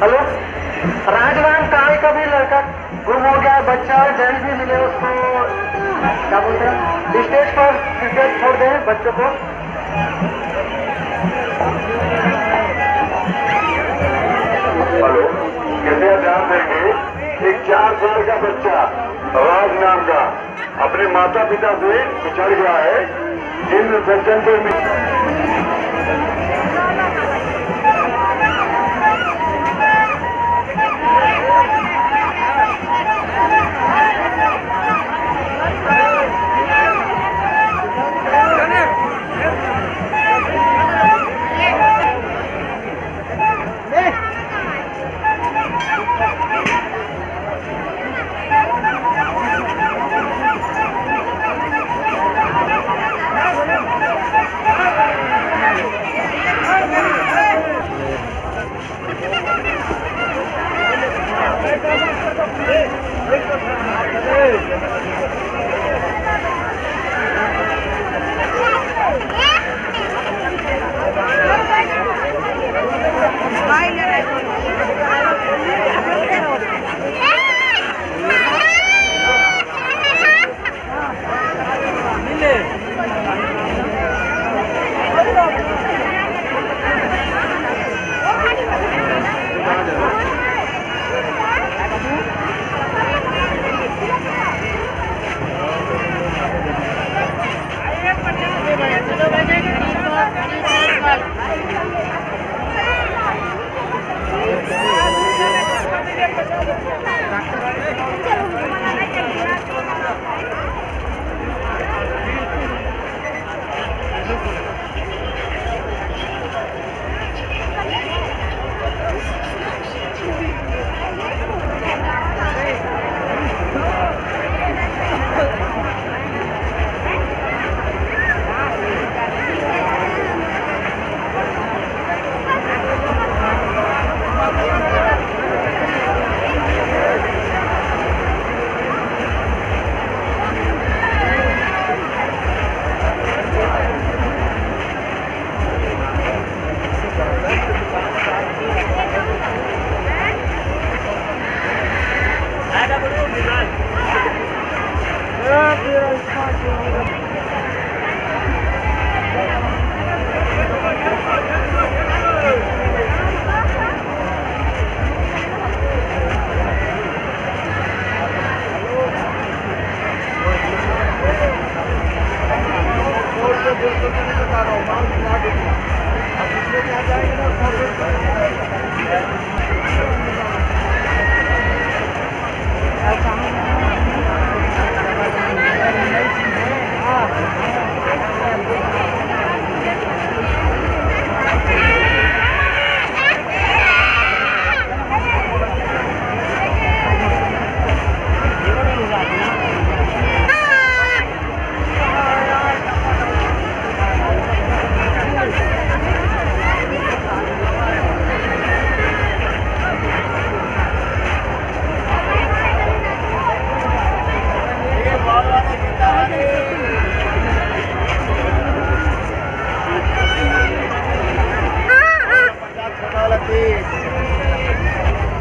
Hello? राजवान काल का भी लड़का गुम हो गया बच्चा और जल्द भी मिले उसको, क्या बोलते हैं? स्टेज पर क्रिकेट छोड़ दें बच्चों को। चार साल का बच्चा राज नाम का। अपने माता पिता से बिछड़ गया है।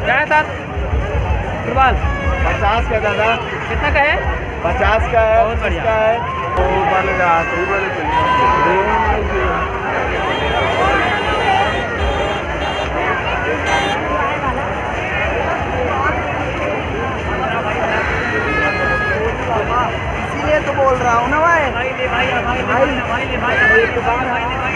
सज्जनपुर में बाल पचास का दादा। कितना का है? पचास का है बहुत बढ़िया। का है। वो वाले का तो वाले इसीलिए तो बोल रहा हूँ ना भाई। भाई ले भाई भाई भाई भाई भाई भाई भाई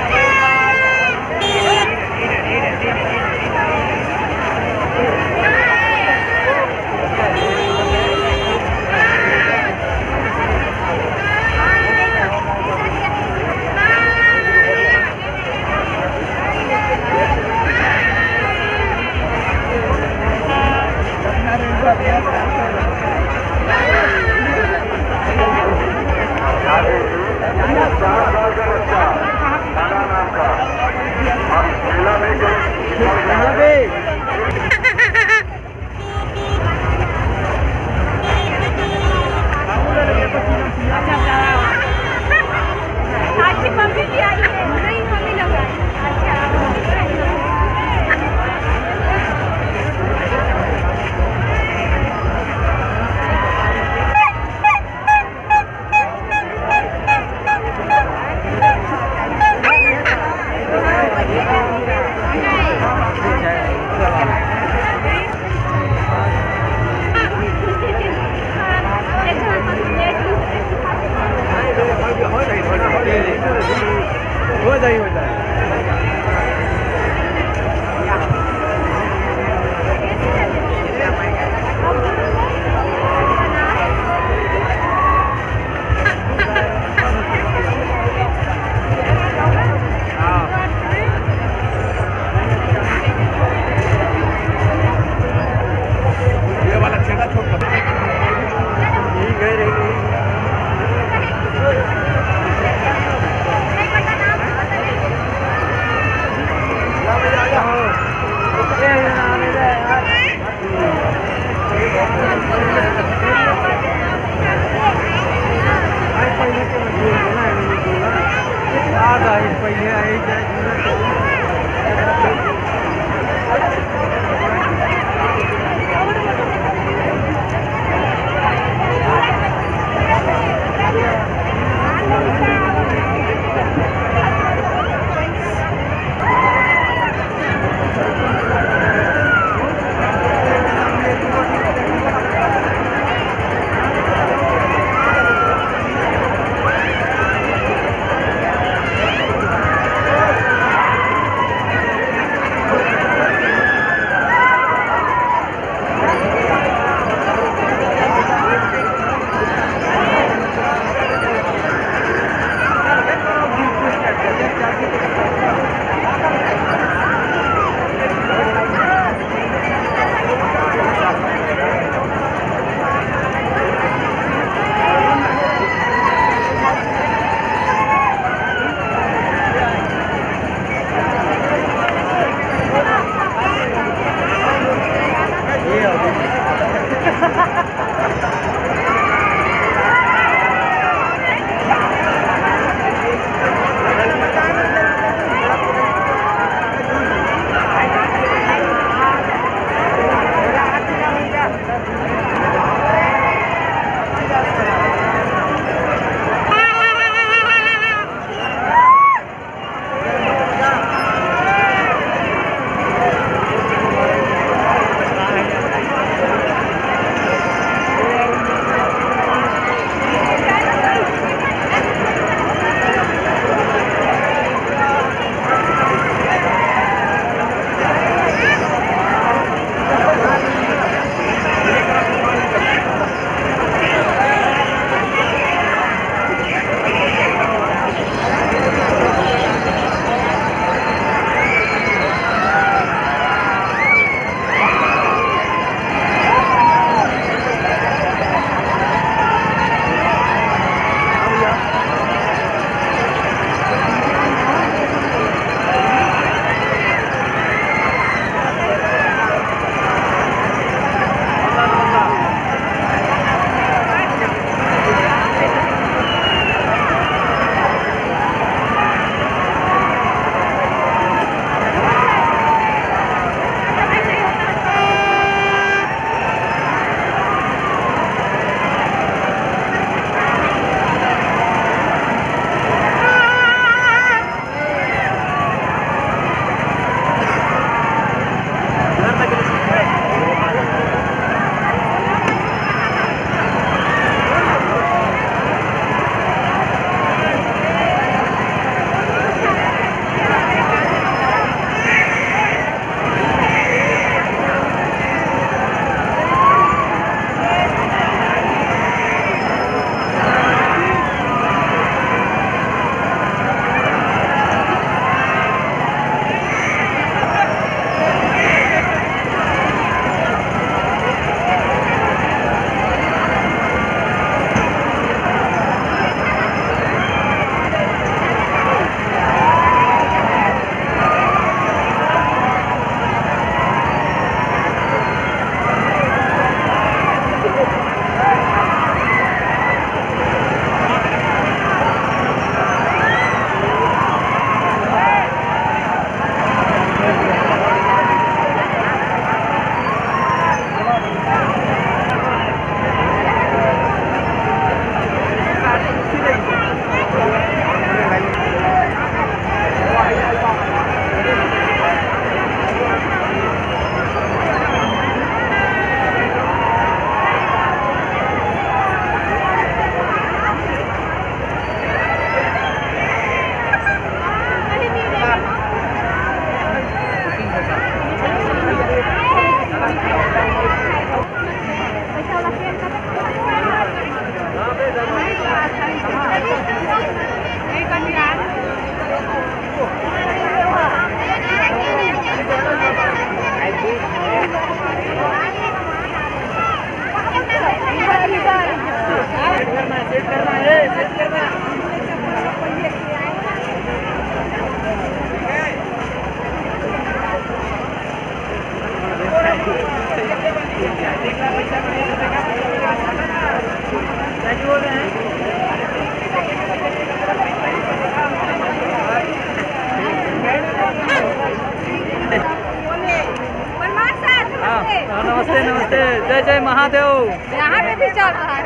नमस्ते नमस्ते। जय जय महादेव। यहाँ पे भी चल रहा है।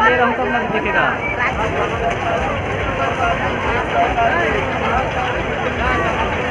ले रहा हूँ कब दिखेगा Thank you.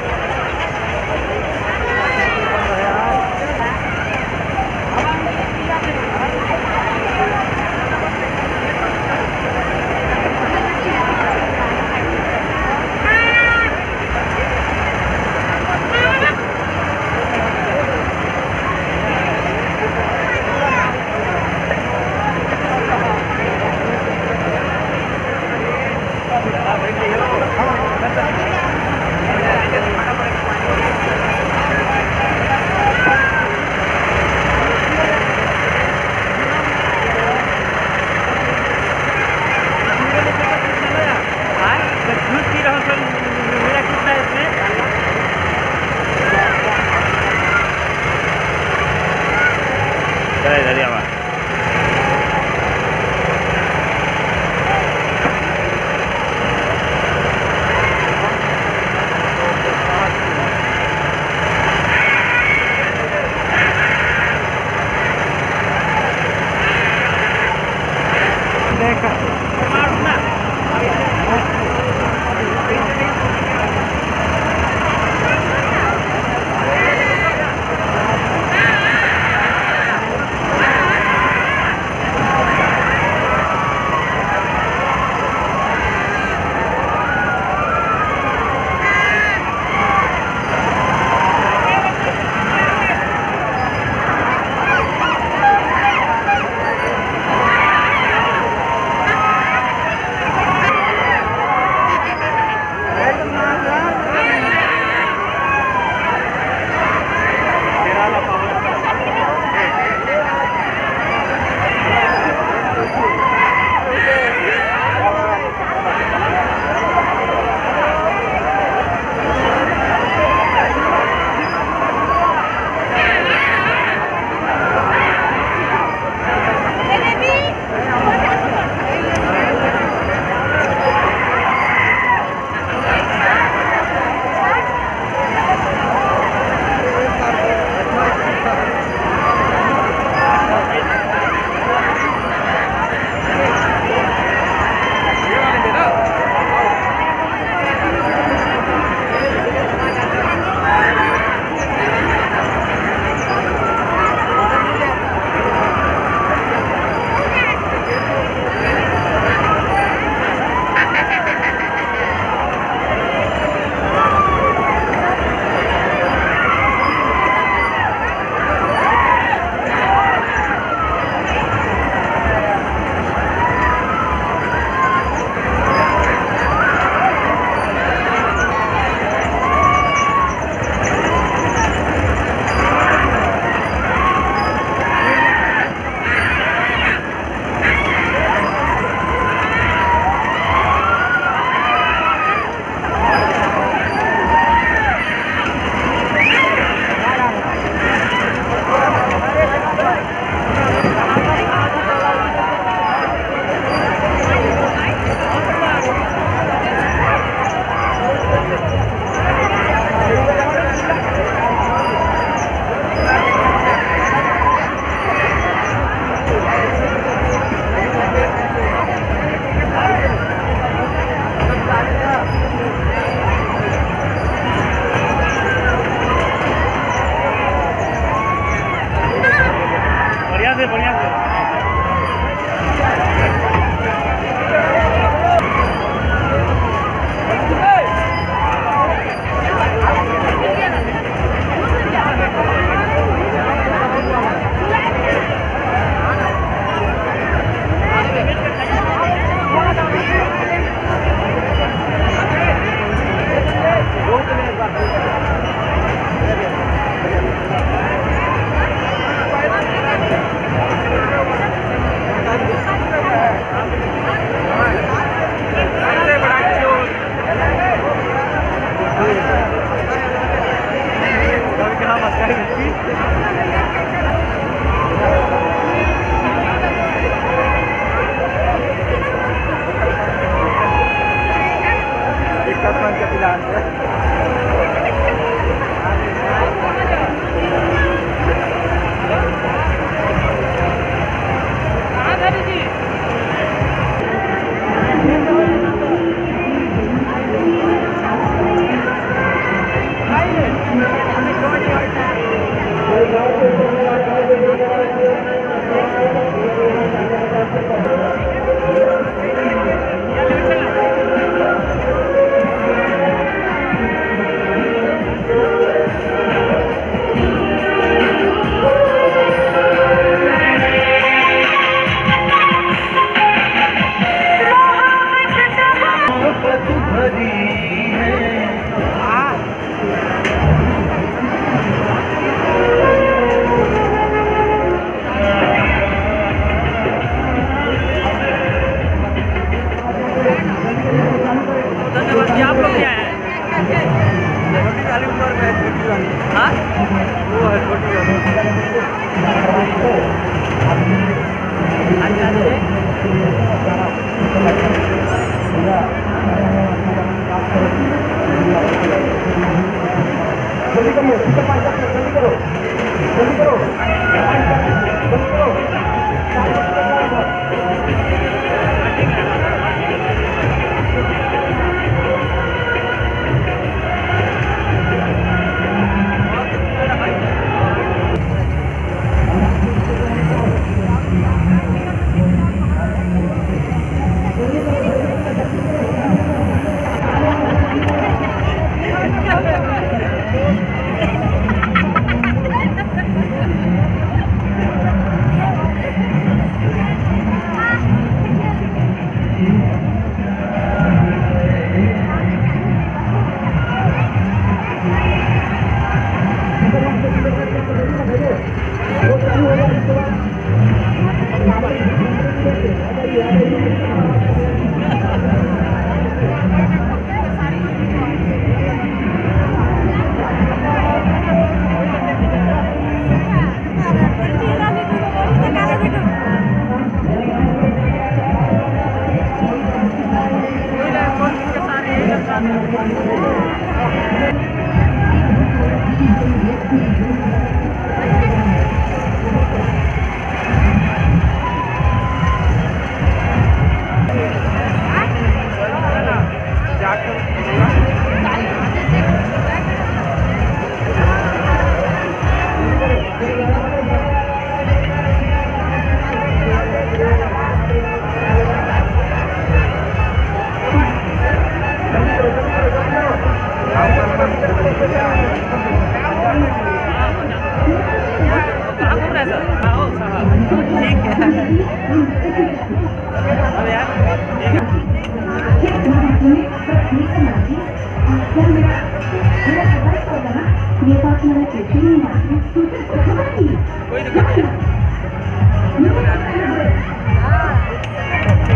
Bahia, fica mais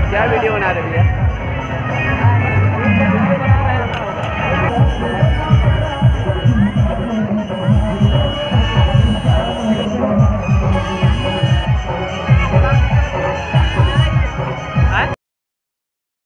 क्या वीडियो बना रहे भैया